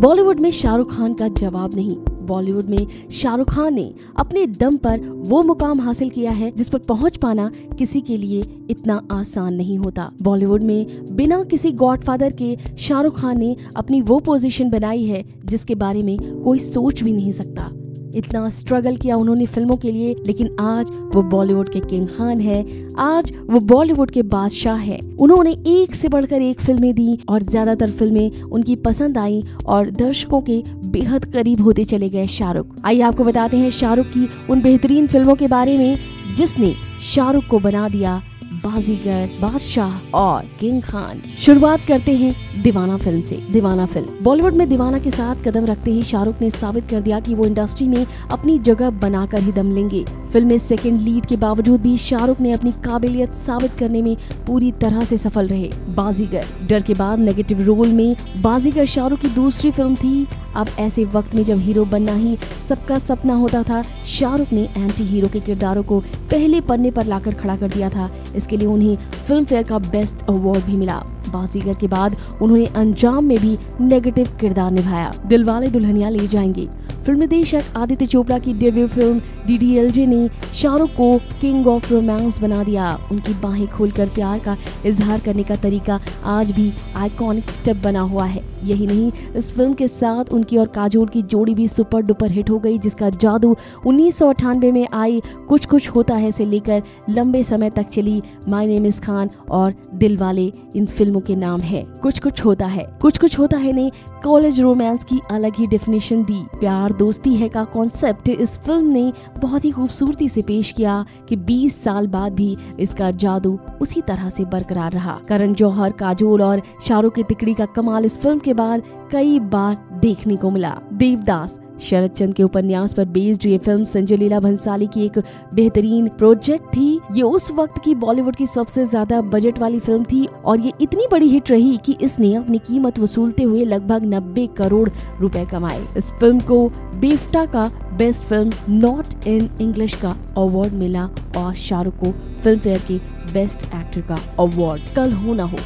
बॉलीवुड में शाहरुख खान का जवाब नहीं। बॉलीवुड में शाहरुख खान ने अपने दम पर वो मुकाम हासिल किया है जिस पर पहुँच पाना किसी के लिए इतना आसान नहीं होता। बॉलीवुड में बिना किसी गॉडफादर के शाहरुख खान ने अपनी वो पोजीशन बनाई है जिसके बारे में कोई सोच भी नहीं सकता। इतना स्ट्रगल किया उन्होंने फ़िल्मों के लिए, लेकिन आज वो बॉलीवुड के किंग खान है। आज वो बॉलीवुड के बादशाह है। उन्होंने एक से बढ़कर एक फ़िल्में दी और ज़्यादातर फ़िल्में उनकी पसंद आई और दर्शकों के बेहद करीब होते चले गए शाहरुख। आइए आपको बताते हैं शाहरुख की उन बेहतरीन फ़िल्मों के बारे में जिसने शाहरुख को बना दिया बाजीगर, बादशाह और किंग खान। शुरुआत करते हैं दीवाना फ़िल्म से। दीवाना फ़िल्म। बॉलीवुड में दीवाना के साथ कदम रखते ही शाहरुख ने साबित कर दिया कि वो इंडस्ट्री में अपनी जगह बनाकर ही दम लेंगे। फ़िल्म में सेकंड लीड के बावजूद भी शाहरुख ने अपनी काबिलियत साबित करने में पूरी तरह से सफल रहे। बाजीगर। डर के बाद नेगेटिव रोल में बाजीगर शाहरुख की दूसरी फ़िल्म थी। अब ऐसे वक्त में जब हीरो बनना ही सबका सपना होता था, शाहरुख ने एंटी हीरो के किरदारों को पहले पन्ने पर लाकर खड़ा कर दिया था। इसके लिए उन्हें फ़िल्म फेयर का बेस्ट अवार्ड भी मिला। बाजीगर के बाद उन्होंने अंजाम में भी नेगेटिव किरदार निभाया। दिलवाले दुल्हनिया ले जाएँगे। फ़िल्म निदेशक आदित्य चोपड़ा की डेब्यू फ़िल्म डीडीएलजे ने शाहरुख को किंग ऑफ़ रोमांस बना दिया। उनकी बाहें खोलकर प्यार का इजहार करने का तरीका आज भी आइकॉनिक स्टेप बना हुआ है। यही नहीं, इस फ़िल्म के साथ उनकी और काजोल की जोड़ी भी सुपर डुपर हिट हो गई, जिसका जादू उन्नीस सौ अठानबे में आई कुछ कुछ होता है से लेकर लंबे समय तक चली माई नेम इस खान और दिल वाले इन फ़िल्मों के नाम है। कुछ कुछ होता है कुछ कुछ होता है ने कॉलेज रोमांस की अलग ही डेफिनेशन दी। प्यार दोस्ती है का कॉन्सेप्ट इस फ़िल्म ने बहुत ही खूबसूरती से पेश किया कि 20 साल बाद भी इसका जादू उसी तरह से बरकरार रहा। करण जौहर, काजोल और शाहरुख की तिकड़ी का कमाल इस फ़िल्म के बाद कई बार देखने को मिला। देवदास शरद चंद के उपन्यास पर बेस्ड ये फ़िल्म संजय लीला भंसाली की एक बेहतरीन प्रोजेक्ट थी। ये उस वक्त की बॉलीवुड की सबसे ज़्यादा बजट वाली फ़िल्म थी और ये इतनी बड़ी हिट रही कि इसने अपनी कीमत वसूलते हुए लगभग 90 करोड़ रुपए कमाए। इस फ़िल्म को बेफ्टा का best film not in English का अवार्ड मिला और शाहरुख को फ़िल्म फेयर के बेस्ट एक्टर का अवार्ड कल हो ना हो।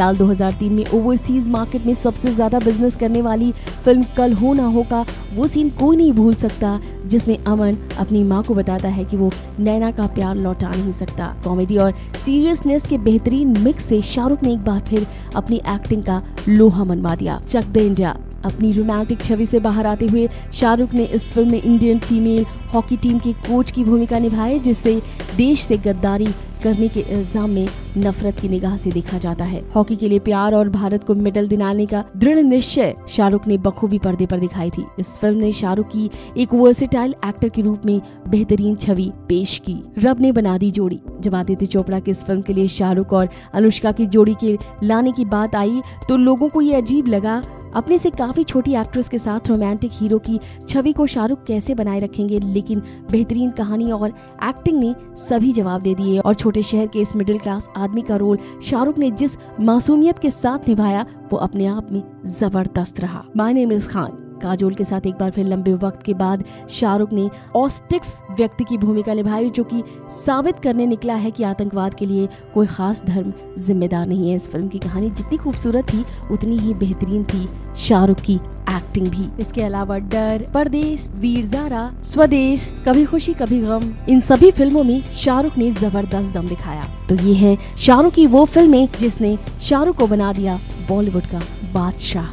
साल 2003 में ओवरसीज मार्केट में सबसे ज़्यादा बिज़नेस करने वाली फ़िल्म कल हो ना हो का वो सीन कोई नहीं भूल सकता, जिसमें अमन अपनी माँ को बताता है कि वो नैना का प्यार लौटा नहीं सकता। कॉमेडी और सीरियसनेस के बेहतरीन मिक्स से शाहरुख ने एक बार फिर अपनी एक्टिंग का लोहा मनवा दिया। चक द इंडिया अपनी रोमांटिक छवि से बाहर आते हुए शाहरुख ने इस फ़िल्म में इंडियन फीमेल हॉकी टीम के कोच की भूमिका निभाई, जिससे देश से गद्दारी करने के इल्ज़ाम में नफरत की निगाह से देखा जाता है। हॉकी के लिए प्यार और भारत को मेडल दिलाने का दृढ़ निश्चय शाहरुख ने बखूबी पर्दे पर दिखाई थी। इस फ़िल्म ने शाहरुख की एक वर्सेटाइल एक्टर के रूप में बेहतरीन छवि पेश की। रब ने बना दी जोड़ी। जब आदित्य चोपड़ा की इस फ़िल्म के लिए शाहरुख और अनुष्का की जोड़ी के लाने की बात आई तो लोगों को ये अजीब लगा अपने से काफ़ी छोटी एक्ट्रेस के साथ रोमांटिक हीरो की छवि को शाहरुख कैसे बनाए रखेंगे? लेकिन बेहतरीन कहानी और एक्टिंग ने सभी जवाब दे दिए और छोटे शहर के इस मिडिल क्लास आदमी का रोल शाहरुख ने जिस मासूमियत के साथ निभाया, वो अपने आप में ज़बरदस्त रहा। My name is Khan Kajol के साथ एक बार फिर लंबे वक्त के बाद शाहरुख ने ऑस्टिक्स व्यक्ति की भूमिका निभाई, जो कि साबित करने निकला है कि आतंकवाद के लिए कोई खास धर्म जिम्मेदार नहीं है। इस फ़िल्म की कहानी जितनी खूबसूरत थी, उतनी ही बेहतरीन थी। शाहरुख की एक्टिंग भी। इसके अलावा डर परदेश वीर जारा, स्वदेश कभी खुशी कभी गम इन सभी फ़िल्मों में शाहरुख ने ज़बरदस्त दम दिखाया। तो ये है शाहरुख की वो फ़िल्में जिसने शाहरुख को बना दिया बॉलीवुड का बादशाह।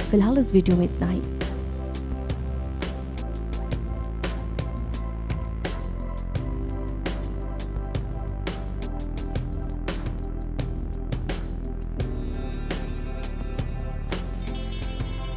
फ़िलहाल इस वीडियो में इतना ही।